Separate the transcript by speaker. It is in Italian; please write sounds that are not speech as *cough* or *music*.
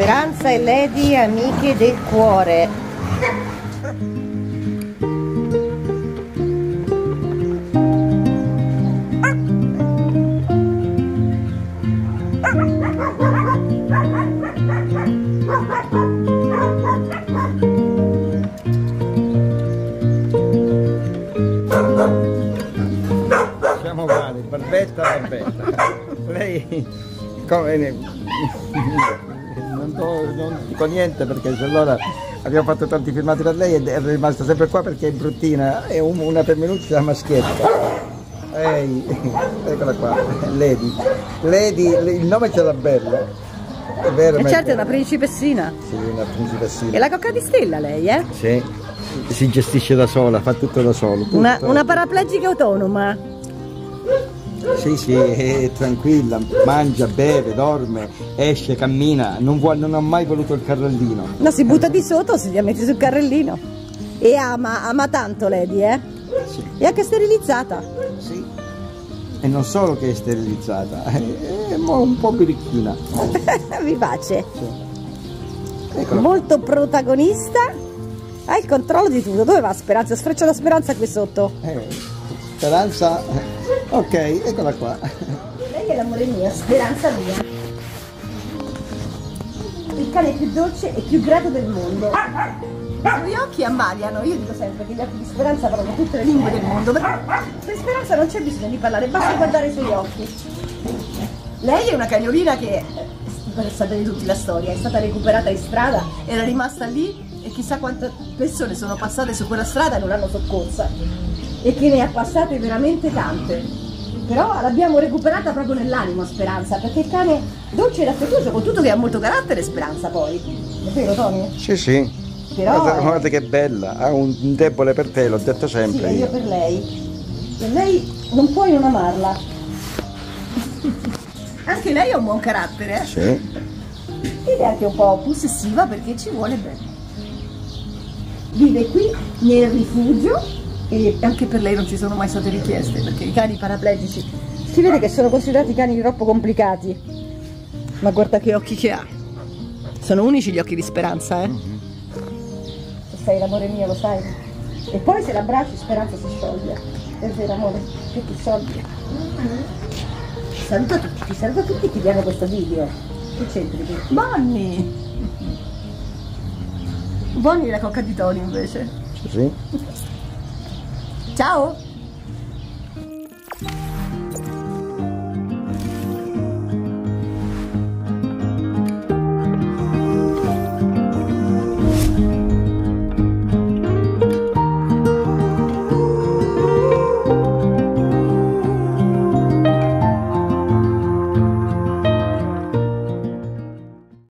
Speaker 1: Speranza e Lady amiche del cuore.
Speaker 2: Siamo uguali, barbetta, barbetta. Lei come, non, do, non dico niente perché se allora abbiamo fatto tanti filmati per lei ed è rimasta sempre qua perché è bruttina, è un- una femminuccia maschietta. Ehi, eccola qua, Lady. Lady, il nome ce l'ha bello. È vero,
Speaker 1: E certo è una principessina.
Speaker 2: Sì, una principessina.
Speaker 1: E la cocca di stella lei, eh?
Speaker 2: Sì, si gestisce da sola, fa tutto da solo. tutto.
Speaker 1: Una, una paraplegica autonoma.
Speaker 2: Sì, sì, è tranquilla, mangia, beve, dorme, esce, cammina, non, vuole, non ha mai voluto il carrellino.
Speaker 1: No, si butta di sotto, si la metti sul carrellino. E ama, ama tanto Lady, eh?
Speaker 2: Sì,
Speaker 1: E anche sterilizzata.
Speaker 2: sì. E non solo che è sterilizzata, *laughs* è un po' birichina. *laughs*
Speaker 1: Vivace.
Speaker 2: Sì.
Speaker 1: Molto protagonista. Ha il controllo di tutto. Dove va Speranza? Sfreccia la Speranza qui sotto.
Speaker 2: Eh, speranza, ok, eccola qua.
Speaker 1: Lei è l'amore mio, Speranza mia. Il cane più dolce e più grato del mondo. I suoi occhi ammaliano, io dico sempre che gli occhi di Speranza parlano tutte le lingue del mondo, per Speranza non c'è bisogno di parlare, basta guardare i suoi occhi. Lei è una cagnolina che, per sapere tutti la storia, è stata recuperata in strada, era rimasta lì e chissà quante persone sono passate su quella strada e non l'hanno soccorsa. E che ne ha passate veramente tante. Però l'abbiamo recuperata proprio nell'animo Speranza, perché il cane dolce ed affettuoso, con tutto che ha molto carattere Speranza poi. È vero Tony?
Speaker 2: Sì, sì.
Speaker 1: Però
Speaker 2: Guarda, guarda che bella, ha un debole per te, l'ho detto
Speaker 1: sì,
Speaker 2: sempre
Speaker 1: è io
Speaker 2: io.
Speaker 1: per lei. E lei non puoi non amarla. Anche lei ha un buon carattere, eh?
Speaker 2: Sì.
Speaker 1: ed è anche un po' possessiva perché ci vuole bene. Vive qui nel rifugio e anche per lei non ci sono mai state richieste perché i cani paraplegici si vede che sono considerati cani troppo complicati. Ma guarda che occhi che ha. Sono unici gli occhi di speranza, eh? Tu sei l'amore mio, lo sai. E poi se l'abbracci speranza si scioglie. È vero amore, che ti scioglie. Saluta tutti, ti saluta tutti che diano questo video. Che c'entri tu? Bonnie! Bonnie è la cocca di Tony invece.
Speaker 2: Sì.
Speaker 1: Ciao!